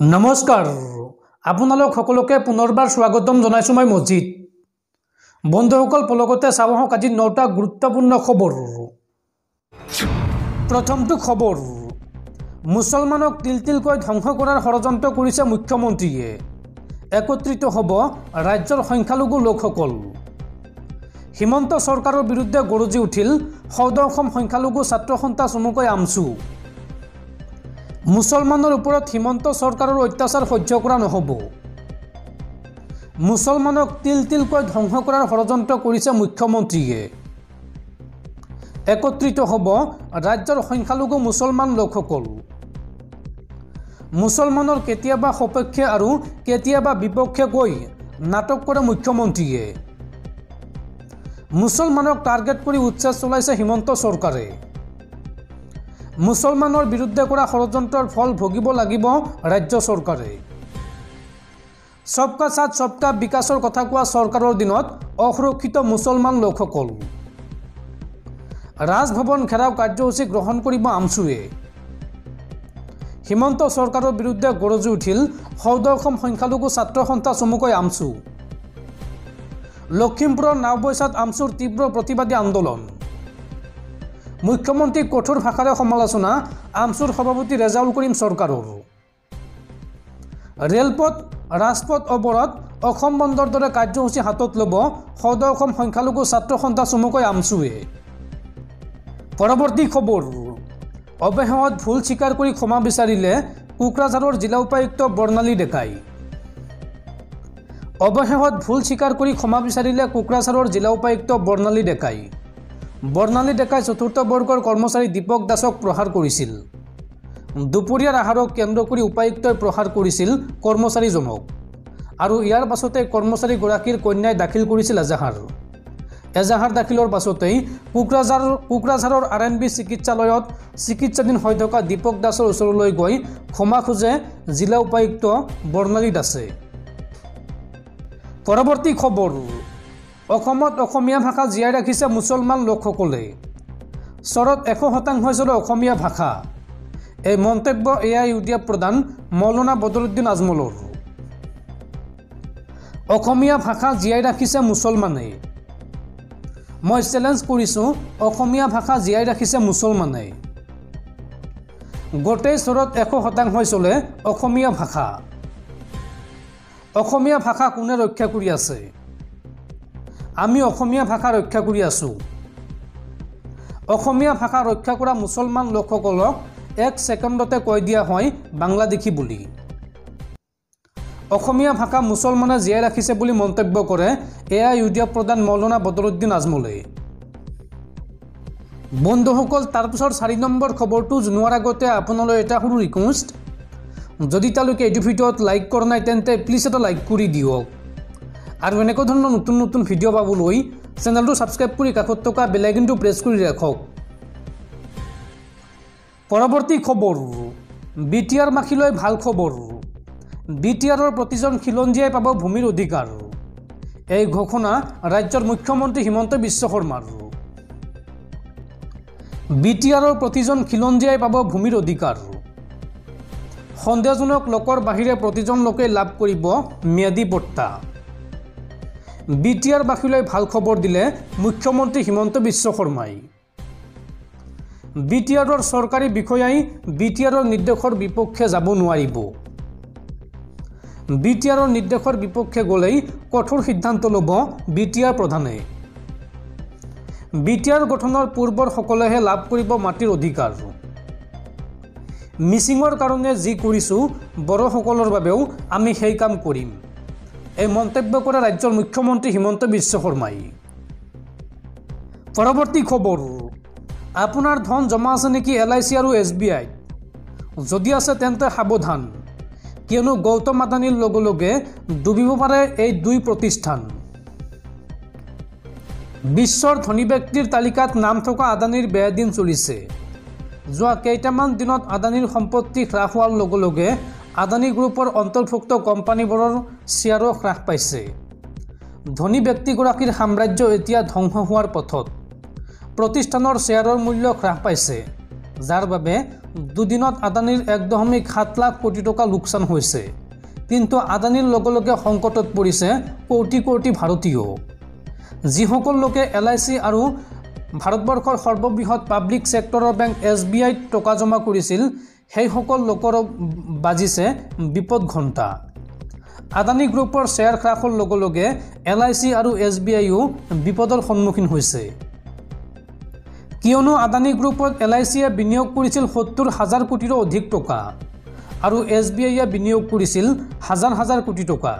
নমস্কাৰ। আপোনালোক সকলোকে পুনৰবাৰ স্বাগতম জনাইছোঁ মই মছজিদ বন্ধুসকল পলকতে চাব আহক আজি নটা গুৰুত্বপূৰ্ণ খবৰ। প্ৰথমটো খবৰ মুছলমানক তিল তিলকৈ ধ্বংস কৰাৰ ষড়যন্ত্ৰ কৰিছে মুখ্যমন্ত্ৰীয়ে। একত্ৰিত হ'ব ৰাজ্যৰ সংখ্যালঘু লোকসকল। হিমন্ত চৰকাৰৰ বিৰুদ্ধে গৰজি উঠিল সৌদ অসম সংখ্যালঘু ছাত্ৰ সন্থা চমুকৈ আমচু। মুছলমানৰ ওপৰত হিমন্ত চৰকাৰৰ অত্যাচাৰ সহ্য কৰা নহ'ব। মুছলমানক তিল তিলকৈ ধ্বংস কৰাৰ ষড়যন্ত্ৰ কৰিছে মুখ্যমন্ত্ৰীয়ে। একত্ৰিত হ'ব ৰাজ্যৰ সংখ্যালঘু মুছলমান লোকসকল। মুছলমানৰ কেতিয়াবা সপক্ষে আৰু কেতিয়াবা বিপক্ষে কৈ নাটক কৰে মুখ্যমন্ত্ৰীয়ে। মুছলমানক টাৰ্গেট কৰি উচ্ছেদ চলাইছে হিমন্ত চৰকাৰে। মুছলমানৰ বিৰুদ্ধে কৰা ষড়যন্ত্ৰৰ ফল ভুগিব লাগিব ৰাজ্য চৰকাৰে। চবকা চাথ চবকা বিকাশৰ কথা কোৱা চৰকাৰৰ দিনত অসুৰক্ষিত মুছলমান লোকসকল। ৰাজভৱন ঘেৰাও কাৰ্যসূচী গ্ৰহণ কৰিব আমচুৱে। হিমন্ত চৰকাৰৰ বিৰুদ্ধে গৰজি উঠিল সৌদ অসম সংখ্যালঘু ছাত্ৰ সন্থা চমুকৈ আমচু। লখিমপুৰৰ নাওবৈচাত আমচুৰ তীব্ৰ প্ৰতিবাদী আন্দোলন। মুখ্যমন্ত্ৰীক কঠোৰ ভাষাৰে সমালোচনা আমচুৰ সভাপতি ৰেজাউল কৰিম চৰকাৰৰ। ৰেলপথ ৰাজপথ অৱৰোধ অসম বন্ধৰ দৰে কাৰ্যসূচী হাতত ল'ব সৌদ অসম সংখ্যালঘু ছাত্ৰ সন্থা চমুকৈ আমচুৱে। পৰৱৰ্তী খবৰ। অৱশেষত ভুল স্বীকাৰ কৰি ক্ষমা বিচাৰিলে কোকৰাঝাৰৰ জিলা উপায়ুক্ত বৰ্ণালী ডেকাই। অৱশেষত ভুল স্বীকাৰ কৰি ক্ষমা বিচাৰিলে কোকৰাঝাৰৰ জিলা উপায়ুক্ত বৰ্ণালী ডেকাই। বৰ্ণালী ডেকাই চতুৰ্থ বৰ্গৰ কৰ্মচাৰী দীপক দাসক প্ৰহাৰ কৰিছিল। দুপৰীয়াৰ আহাৰক কেন্দ্ৰ কৰি উপায়ুক্তই প্ৰহাৰ কৰিছিল কৰ্মচাৰীজনক। আৰু ইয়াৰ পাছতে কৰ্মচাৰীগৰাকীৰ কন্যাই দাখিল কৰিছিল এজাহাৰ। এজাহাৰ দাখিলৰ পাছতেই কোকৰাঝাৰ কোকৰাঝাৰৰ আৰ এন বি চিকিৎসালয়ত চিকিৎসাধীন হৈ থকা দীপক দাসৰ ওচৰলৈ গৈ ক্ষমা খোজে জিলা উপায়ুক্ত বৰ্ণালী দাসে। পৰৱৰ্তী খবৰ। অসমত অসমীয়া ভাষা জীয়াই ৰাখিছে মুছলমান লোকসকলে। চৰত এশ শতাংশ চলে অসমীয়া ভাষা। এই মন্তব্য A I U D F প্ৰধান মৌলানা বদৰুদ্দিন আজমলৰ। অসমীয়া ভাষা জীয়াই ৰাখিছে মুছলমানে। মই চেলেঞ্জ কৰিছোঁ অসমীয়া ভাষা জীয়াই ৰাখিছে মুছলমানে। গোটেই চৰত এশ শতাংশই চলে অসমীয়া ভাষা। অসমীয়া ভাষা কোনে ৰক্ষা কৰি আছে? আমি অসমীয়া ভাষা ৰক্ষা কৰি আছোঁ। অসমীয়া ভাষা ৰক্ষা কৰা মুছলমান লোকসকলক এক ছেকেণ্ডতে কৈ দিয়া হয় বাংলাদেশী বুলি। অসমীয়া ভাষা মুছলমানে জীয়াই ৰাখিছে বুলি মন্তব্য কৰে A I U D F প্ৰধান মৌলানা বদৰুদ্দিন আজমলে। বন্ধুসকল তাৰপিছৰ চাৰি নম্বৰ খবৰটো জনোৱাৰ আগতে আপোনালৈ এটা সৰু ৰিকুৱেষ্ট যদি তেওঁলোকে এইটো ভিডিঅ'ত লাইক কৰা নাই তেন্তে প্লিজ এটা লাইক কৰি দিয়ক। আৰু এনেকুৱা ধৰণৰ নতুন নতুন ভিডিঅ' পাবলৈ চেনেলটো ছাবস্ক্ৰাইব কৰি কাষত থকা বেলাইকনটো প্ৰেছ কৰি ৰাখক। পৰৱৰ্তী খবৰ। বি টি আৰ মাখিলৈ ভাল খবৰ। বি টি আৰৰ প্ৰতিজন খিলঞ্জীয়াই পাব ভূমিৰ অধিকাৰ। এই ঘোষণা ৰাজ্যৰ মুখ্যমন্ত্ৰী হিমন্ত বিশ্ব শৰ্মাৰ। বি টি আৰৰ প্ৰতিজন খিলঞ্জীয়াই পাব ভূমিৰ অধিকাৰ। সন্দেহজনক লোকৰ বাহিৰে প্ৰতিজন লোকে লাভ কৰিব ম্যাদী বৰ্তা। বি টি আৰ বাসীলৈ ভাল খবৰ দিলে মুখ্যমন্ত্ৰী হিমন্ত বিশ্ব শৰ্মাই। বি টি আৰৰ চৰকাৰী বিষয়াই বি টি আৰৰ নিৰ্দেশৰ বিপক্ষে যাব নোৱাৰিব। বি টি আৰৰ নিৰ্দেশৰ বিপক্ষে গ'লেই কঠোৰ সিদ্ধান্ত ল'ব বি টি আৰ প্ৰধানে। বি টি আৰ গঠনৰ পূৰ্বৰ সকলেহে লাভ কৰিব মাটিৰ অধিকাৰ। মিচিঙৰ কাৰণে যি কৰিছোঁ বড়োসকলৰ বাবেও আমি সেই কাম কৰিম। এই মন্তব্য কৰে ৰাজ্যৰ মুখ্যমন্ত্ৰী হিমন্ত বিশ্ব শৰ্মাই। পৰৱৰ্তী খবৰ আপোনাৰ ধন জমা আছে নেকি এল আই চি আৰু এছ বি আইত যদি আছে তেন্তে সাৱধান কিয়নো গৌতম আদানীৰ লগে লগে ডুবিব পাৰে এই দুই প্ৰতিষ্ঠান। বিশ্বৰ ধনী ব্যক্তিৰ তালিকাত নাম থকা আদানীৰ বেয়া দিন চলিছে। যোৱা কেইটামান দিনত আদানীৰ সম্পত্তি হ্ৰাস হোৱাৰ লগে লগে আদানী গ্ৰুপৰ অন্তৰ্ভুক্ত কোম্পানীবোৰৰ শ্বেয়াৰো হ্ৰাস পাইছে। ধনী ব্যক্তিগৰাকীৰ সাম্ৰাজ্য এতিয়া ধ্বংস হোৱাৰ পথত। প্ৰতিষ্ঠানৰ শ্বেয়াৰৰ মূল্য হ্ৰাস পাইছে যাৰ বাবে দুদিনত আদানীৰ এক দশমিক সাত লাখ কোটি টকা লোকচান হৈছে। কিন্তু আদানীৰ লগে লগে সংকটত পৰিছে কোটি কোটি ভাৰতীয়। যিসকল লোকে এল আই চি আৰু ভাৰতবৰ্ষৰ সৰ্ববৃহৎ পাব্লিক ছেক্টৰৰ বেংক এছ বি আইত টকা জমা কৰিছিল সেইসকল লোকৰ বাজিছে বিপদ ঘণ্টা। আদানী গ্ৰুপৰ শ্বেয়াৰ হ্ৰাসৰ লগে লগে এল আই চি আৰু এছ বি আইও বিপদৰ সন্মুখীন হৈছে। কিয়নো আদানী গ্ৰুপত এল আই চিয়ে বিনিয়োগ কৰিছিল সত্তৰ হাজাৰ কোটিৰো অধিক টকা আৰু এছ বি আইয়ে বিনিয়োগ কৰিছিল হাজাৰ হাজাৰ কোটি টকা।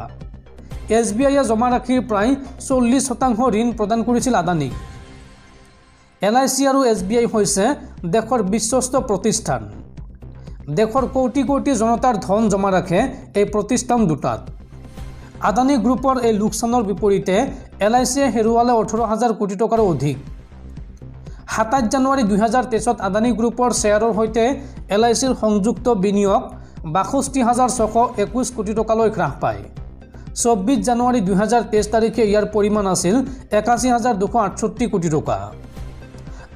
এছ বি আইয়ে জমা ৰাশিৰ প্ৰায় চল্লিছ শতাংশ ঋণ প্ৰদান কৰিছিল আদানীক। এল আই চি আৰু এছ বি আই হৈছে দেশৰ বিশ্বস্ত প্ৰতিষ্ঠান। দেশৰ কোটি কোটি জনতাৰ ধন জমা ৰাখে এই প্ৰতিষ্ঠান দুটাত। আদানী গ্ৰুপৰ এই লোকচানৰ বিপৰীতে এল আই চিয়ে হেৰুৱালে ওঠৰ হাজাৰ কোটি টকাৰো অধিক। সাতাইছ জানুৱাৰী দুহেজাৰ তেইছত আদানী গ্ৰুপৰ শ্বেয়াৰৰ সৈতে এল আই চিৰ সংযুক্ত বিনিয়োগ বাষষ্ঠি হাজাৰ ছশ একৈছ কোটি টকালৈ হ্ৰাস পায়। চৌব্বিছ জানুৱাৰী দুহেজাৰ তেইছ তাৰিখে ইয়াৰ পৰিমাণ আছিল একাশী হাজাৰ দুশ আঠষষ্ঠি কোটি টকা।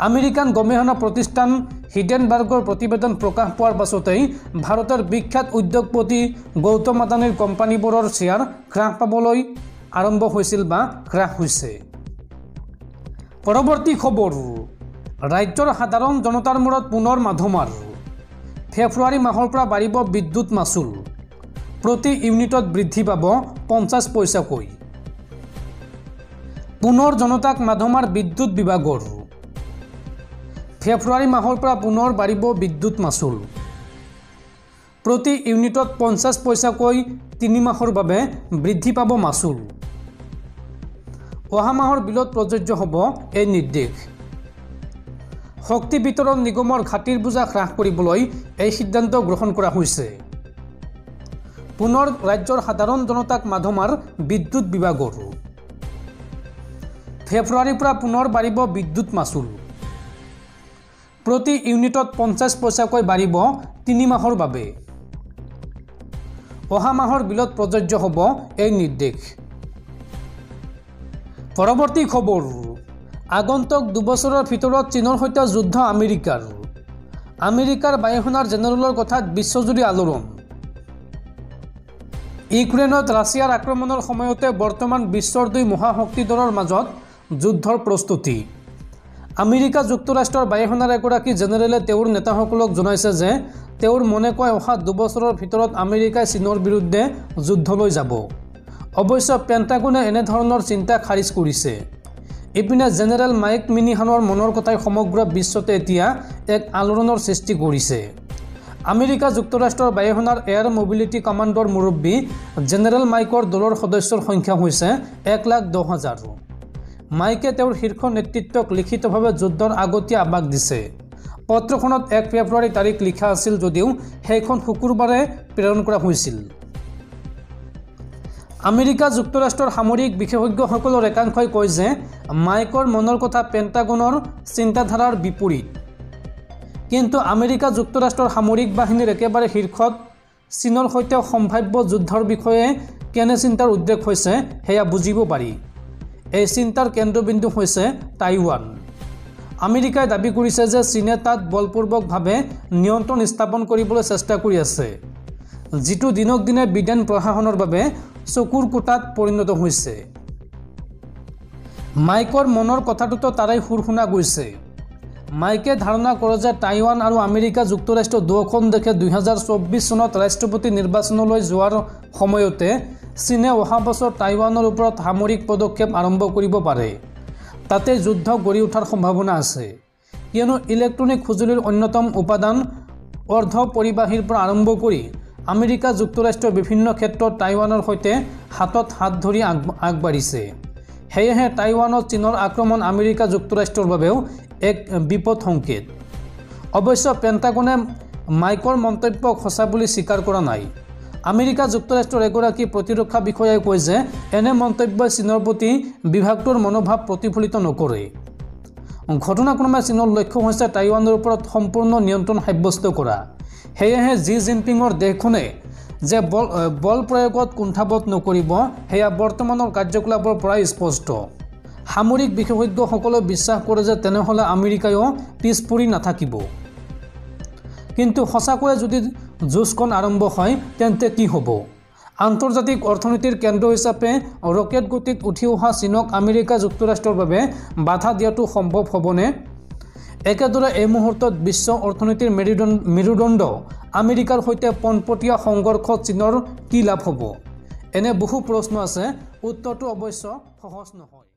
আমেৰিকান গৱেষণা প্ৰতিষ্ঠান হিডেনবাৰ্গৰ প্ৰতিবেদন প্ৰকাশ পোৱাৰ পাছতেই ভাৰতৰ বিখ্যাত উদ্যোগপতি গৌতম আদানীৰ কোম্পানীবোৰৰ শ্বেয়াৰ হ্ৰাস পাবলৈ আৰম্ভ হৈছিল বা হ্ৰাস হৈছে। পৰৱৰ্তী খবৰ ৰাজ্যৰ সাধাৰণ জনতাৰ মূৰত পুনৰ মাধমাৰ। ফেব্ৰুৱাৰী মাহৰ পৰা বাঢ়িব বিদ্যুৎ মাচুল। প্ৰতি ইউনিটত বৃদ্ধি পাব পঞ্চাছ পইচাকৈ। পুনৰ জনতাক মাধমাৰ বিদ্যুৎ বিভাগৰ ফেব্ৰুৱাৰী মাহৰ পৰা পুনৰ বাঢ়িব বিদ্যুৎ মাচুল। প্ৰতি ইউনিটত পঞ্চাছ পইচাকৈ তিনি মাহৰ বাবে বৃদ্ধি পাব মাচুল। অহা মাহৰ বিলত প্ৰযোজ্য হ'ব এই নিৰ্দেশ। শক্তি বিতৰণ নিগমৰ ঘাটিৰ বোজা হ্ৰাস কৰিবলৈ এই সিদ্ধান্ত গ্ৰহণ কৰা হৈছে। পুনৰ ৰাজ্যৰ সাধাৰণ জনতাক মাধমাৰ বিদ্যুৎ বিভাগৰ। ফেব্ৰুৱাৰীৰ পৰা পুনৰ বাঢ়িব বিদ্যুৎ মাচুল। প্ৰতি ইউনিটত পঞ্চাছ পইচাকৈ বাঢ়িব তিনি মাহৰ বাবে। অহা মাহৰ বিলত প্ৰযোজ্য হ'ব এই নিৰ্দেশ। পৰৱৰ্তী খবৰ। আগন্তুক দুবছৰৰ ভিতৰত চীনৰ সৈতে যুদ্ধ আমেৰিকাৰ। আমেৰিকাৰ বায়ুসেনাৰ জেনেৰেলৰ কথাত বিশ্বজুৰি আলোড়ন। ইউক্ৰেইনত ৰাছিয়াৰ আক্ৰমণৰ সময়তে বৰ্তমান বিশ্বৰ দুই মহাশক্তিধৰৰ মাজত যুদ্ধৰ প্ৰস্তুতি। আমেৰিকা যুক্তৰাষ্ট্ৰৰ বায়ুসেনাৰ এগৰাকী জেনেৰেলে তেওঁৰ নেতাসকলক জনাইছে যে তেওঁৰ মনে কয় অহা দুবছৰৰ ভিতৰত আমেৰিকাই চীনৰ বিৰুদ্ধে যুদ্ধলৈ যাব। অৱশ্যে পেণ্টাগনে এনেধৰণৰ চিন্তা খাৰিজ কৰিছে। ইপিনে জেনেৰেল মাইক মিনিহানৰ মনৰ কথাই সমগ্ৰ বিশ্বতে এতিয়া এক আলোড়নৰ সৃষ্টি কৰিছে। আমেৰিকা যুক্তৰাষ্ট্ৰৰ বায়ুসেনাৰ এয়াৰ মবিলিটি কমাণ্ডৰ মুৰব্বী জেনেৰেল মাইকৰ দলৰ সদস্যৰ সংখ্যা হৈছে এক লাখ দহ হাজাৰ। মাইকে তেওঁৰ শীৰ্ষ নেতৃত্বক লিখিতভাৱে যুদ্ধৰ আগতীয়া আভাস দিছে। পত্ৰখনত এক ফেব্ৰুৱাৰী তাৰিখ লিখা আছিল যদিও সেইখন শুকুৰবাৰে প্ৰেৰণ কৰা হৈছিল। আমেৰিকা যুক্তৰাষ্ট্ৰৰ সামৰিক বিশেষজ্ঞসকলৰ একাংশই কয় যে মাইকৰ মনৰ কথা পেণ্টাগনৰ চিন্তাধাৰাৰ বিপৰীত। কিন্তু আমেৰিকা যুক্তৰাষ্ট্ৰৰ সামৰিক বাহিনীৰ একেবাৰে শীৰ্ষত চীনৰ সৈতে সম্ভাৱ্য যুদ্ধৰ বিষয়ে কেনে চিন্তাৰ উদ্বেগ হৈছে সেয়া বুজিব পাৰি। এই চিন্তাৰ কেন্দ্ৰবিন্দু হৈছে টাইৱান আমেৰিকাই দাবী কৰিছে যে চীনে তাত বলপূৰ্বকভাৱে নিয়ন্ত্ৰণ স্থাপন কৰিবলৈ চেষ্টা কৰি আছে যিটো দিনক দিনে বিডেন প্ৰশাসনৰ বাবে চকুৰ কোটাত পৰিণত হৈছে। মাইকৰ মনৰ কথাটোতো তাৰেই সুৰ শুনা গৈছে। মাইকে ধাৰণা কৰে যে টাইৱান আৰু আমেৰিকা যুক্তৰাষ্ট্ৰ দুয়োখন দেশে দুহেজাৰ চৌব্বিছ চনত ৰাষ্ট্ৰপতি নিৰ্বাচনলৈ যোৱাৰ সময়তে চীনে অহা বছৰ টাইৱানৰ ওপৰত সামৰিক পদক্ষেপ আৰম্ভ কৰিব পাৰে। তাতে যুদ্ধ গঢ়ি উঠাৰ সম্ভাৱনা আছে। কিয়নো ইলেক্ট্ৰনিক সঁজুলিৰ অন্যতম উপাদান অৰ্ধ পৰিবাহীৰ পৰা আৰম্ভ কৰি আমেৰিকা যুক্তৰাষ্ট্ৰৰ বিভিন্ন ক্ষেত্ৰত টাইৱানৰ সৈতে হাতত হাত ধৰি আগ আগবাঢ়িছে। সেয়েহে টাইৱানত চীনৰ আক্ৰমণ আমেৰিকা যুক্তৰাষ্ট্ৰৰ বাবেও এক বিপদ সংকেত। অৱশ্যে পেণ্টাগনে মাইকৰ মন্তব্যক সঁচা বুলি স্বীকাৰ কৰা নাই। আমেৰিকা যুক্তৰাষ্ট্ৰৰ এগৰাকী প্ৰতিৰক্ষা বিষয়াই কয় যে এনে মন্তব্যই চীনৰ প্ৰতি বিভাগটোৰ মনোভাৱ প্ৰতিফলিত নকৰে। ঘটনাক্ৰমে চীনৰ লক্ষ্য হৈছে টাইৱানৰ ওপৰত সম্পূৰ্ণ নিয়ন্ত্ৰণ সাব্যস্ত কৰা। সেয়েহে জি জিনপিঙৰ দেশখনে যে বল বল প্ৰয়োগত কুণ্ঠাবোধ নকৰিব সেয়া বৰ্তমানৰ কাৰ্যকলাপৰ পৰাই স্পষ্ট। সামৰিক বিশেষজ্ঞসকলে বিশ্বাস কৰে যে তেনেহ'লে আমেৰিকায়ো পিছ পৰি নাথাকিব। কিন্তু সঁচাকৈয়ে যদি যুঁজখন আৰম্ভ হয় তেন্তে কি হ'ব? আন্তৰ্জাতিক অৰ্থনীতিৰ কেন্দ্ৰ হিচাপে ৰকেট গতিত উঠি অহা চীনক আমেৰিকা যুক্তৰাষ্ট্ৰৰ বাবে বাধা দিয়াটো সম্ভৱ হ'বনে? একেদৰে এই মুহূৰ্তত বিশ্ব অৰ্থনীতিৰ মেৰুদণ্ড মেৰুদণ্ড আমেৰিকাৰ সৈতে পোনপটীয়া সংঘৰ্ষত চীনৰ কি লাভ হ'ব? এনে বহু প্ৰশ্ন আছে। উত্তৰটো অৱশ্য সহজ নহয়।